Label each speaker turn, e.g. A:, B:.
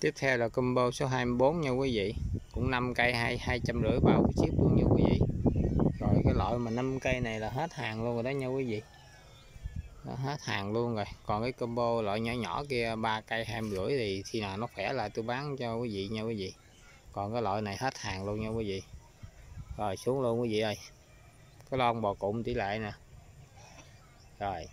A: tiếp theo là combo số 24 nha quý vị. Cũng 5 cây hai hai trăm rưỡi bao cái chiếc luôn nha quý vị. Rồi cái loại mà 5 cây này là hết hàng luôn rồi đó nha quý vị. Đó, hết hàng luôn rồi. Còn cái combo loại nhỏ nhỏ kia ba cây hai rưỡi thì khi nào nó khỏe lại tôi bán cho quý vị nha quý vị. Còn cái loại này hết hàng luôn nha quý vị. Rồi xuống luôn quý vị ơi. Cái lon bò cụm tỷ lệ nè. Rồi.